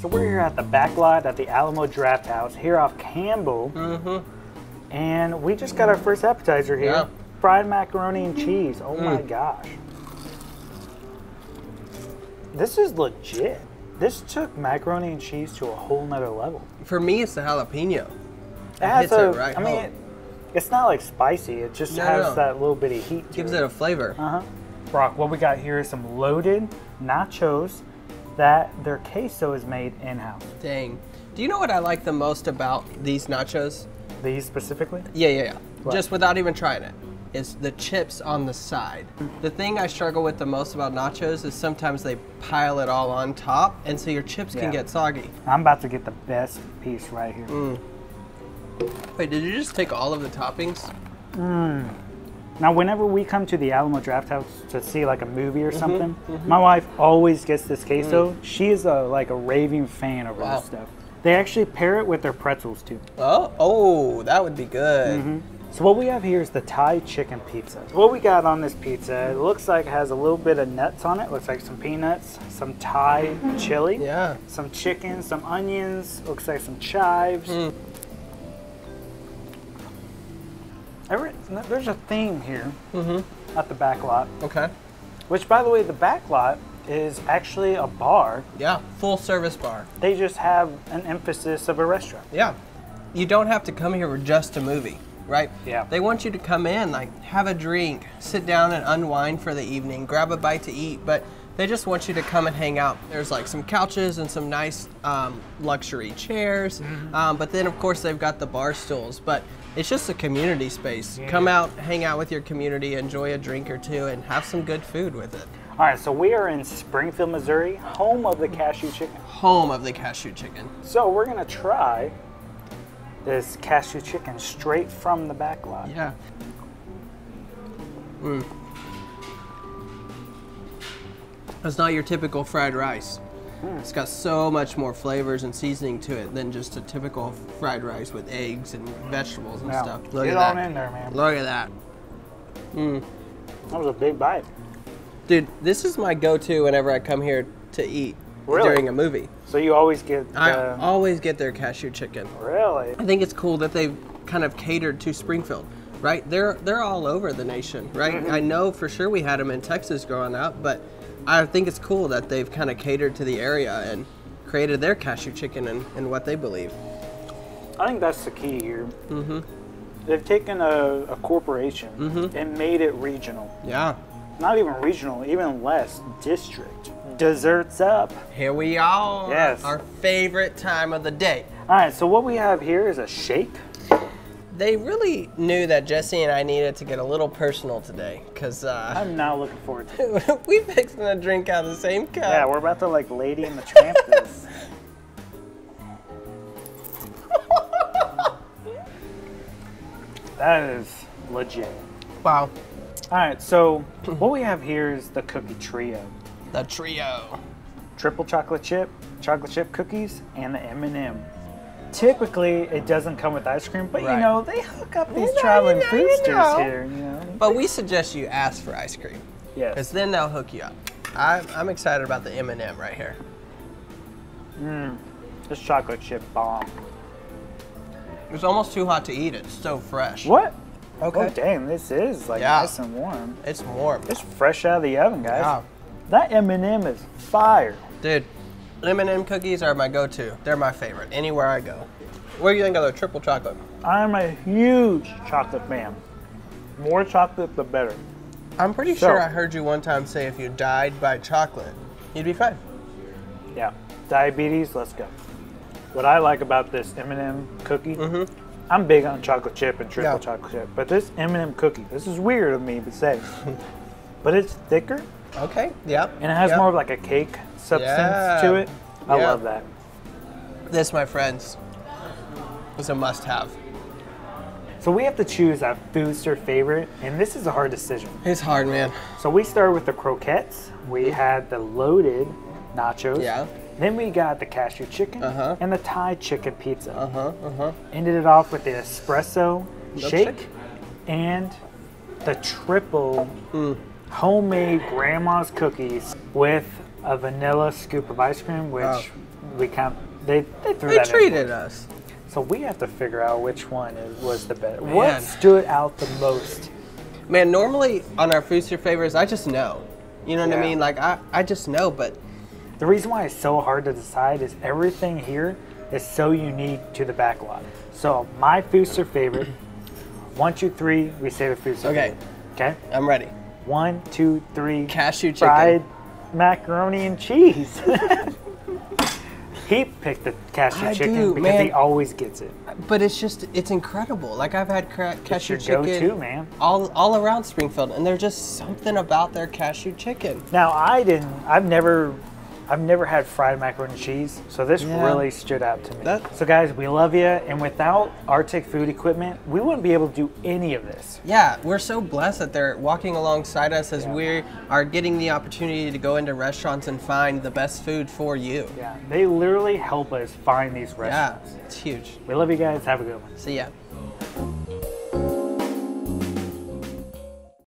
So we're here at the Backlot at the Alamo Drafthouse here off Campbell. Mm-hmm. And we just got our first appetizer here. Yeah. Fried macaroni and cheese. Oh my Mm. gosh. This is legit. This took macaroni and cheese to a whole nother level. For me, it's the jalapeno. It has hits a, it right I mean, it, it's not like spicy. It just No, has no. that little bit of heat. To Gives it. it a flavor. Uh huh. Brock, what we got here is some loaded nachos that their queso is made in house. Dang. Do you know what I like the most about these nachos? These specifically? Yeah, yeah, yeah. What? Just without even trying it. Is the chips on the side. The thing I struggle with the most about nachos is sometimes they pile it all on top, and so your chips Yeah. can get soggy. I'm about to get the best piece right here. Mm. Wait, did you just take all of the toppings? Now, whenever we come to the Alamo Drafthouse to see like a movie or something, my wife always gets this queso. She is a like a raving fan of Mm. Wow. this stuff. They actually pair it with their pretzels too. Oh, oh, that would be good. Mm-hmm. So what we have here is the Thai chicken pizza. What we got on this pizza, it looks like it has a little bit of nuts on it. Looks like some peanuts, some Thai chili, Yeah. some chicken, some onions. Looks like some chives. Every, there's a theme here Mm-hmm. at the Backlot. Okay. Which, by the way, the Backlot is actually a bar. Yeah. Full service bar. They just have an emphasis of a restaurant. Yeah. You don't have to come here for just a movie, right? Yeah. They want you to come in, like, have a drink, sit down and unwind for the evening, grab a bite to eat, but they just want you to come and hang out. There's like some couches and some nice um, luxury chairs, um, but then of course they've got the bar stools. But it's just a community space. Come out, hang out with your community, enjoy a drink or two, and have some good food with it. All right, so we are in Springfield, Missouri, home of the cashew chicken. Home of the cashew chicken. So we're gonna try this cashew chicken straight from the Backlot. Yeah. Mm. It's not your typical fried rice. It's got so much more flavors and seasoning to it than just a typical fried rice with eggs and vegetables and stuff. Look get at on that. in there, man. Look at that. Mm. That was a big bite. Dude, this is my go-to whenever I come here to eat Really? during a movie. So you always get I always get their cashew chicken. really. I think it's cool that they've kind of catered to Springfield, right? They're they're all over the nation, right? Mm-hmm. I know for sure we had them in Texas growing up, but I think it's cool that they've kind of catered to the area and created their cashew chicken and, and what they believe. I think that's the key here. Mm-hmm. They've taken a, a corporation Mhm. and made it regional. Yeah. Not even regional, even less district. Desserts up. Here we are. Yes. Our favorite time of the day. All right, so what we have here is a shake. They really knew that Jesse and I needed to get a little personal today because uh, I'm now looking forward to it. we fixing a drink out of the same cup. Yeah, we're about to like Lady and the Tramp this. that is legit. wow. All right, so what we have here is the cookie trio: The trio. triple chocolate chip, chocolate chip cookies, and the M&M. Typically, it doesn't come with ice cream, but you know they hook up these know, traveling you know, you foodsters know. here. You know. But we suggest you ask for ice cream. Yes. because then they'll hook you up. I'm, I'm excited about the M&M right here. Mmm, This chocolate chip bomb. It's almost too hot to eat. It's so fresh. What? Okay. Oh dang, this is like Yeah. nice and warm. It's warm. It's fresh out of the oven, guys. Yeah. That M&M is fire. Dude, M&M cookies are my go-to. They're my favorite anywhere I go. What do you think of the triple chocolate? I'm a huge chocolate fan. More chocolate, the better. I'm pretty So- sure I heard you one time say if you died by chocolate, you'd be fine. Yeah, diabetes. Let's go. What I like about this M&M cookie, Mhm. I'm big on chocolate chip and triple Yeah. chocolate chip, but this M&M cookie, this is weird of me to say, but it's thicker Okay. Yep. and it has Yep. more of like a cake substance Yeah. to it. I Yeah. love that. This, my friends, is a must-have. So we have to choose our foodster favorite, and this is a hard decision. It's hard, man. So we started with the croquettes. We had the loaded nachos. Yeah. Then we got the cashew chicken Uh-huh. and the Thai chicken pizza. Uh huh. Uh huh. Ended it off with the espresso Milkshake? shake and the triple homemade grandma's cookies with a vanilla scoop of ice cream, which Oh. we kind of, they, they threw They that in. treated us. So we have to figure out which one is, was the best. Man. What stood out the most? Man, normally on our food your favorites, I just know. You know what I mean? Like I, I just know, but The reason why it's so hard to decide is everything here is so unique to the backlot. So my Foodster favorite, one, two, three, we say the Foodster Okay. favorite. Okay? I'm ready. One, two, three. Cashew chicken. Fried macaroni and cheese. he picked the cashew I chicken do, because man. he always gets it. But it's just, it's incredible. Like I've had cra- cashew It's your chicken go-to, man. all all around Springfield, and there's just something about their cashew chicken. Now I didn't. I've never. I've never had fried macaroni and cheese, so this Yeah. really stood out to me. That- so guys, we love you, and without Arctic food equipment, we wouldn't be able to do any of this. Yeah, we're so blessed that they're walking alongside us as we are getting the opportunity to go into restaurants and find the best food for you. Yeah, they literally help us find these restaurants. Yeah, it's huge. We love you guys. Have a good one. See ya.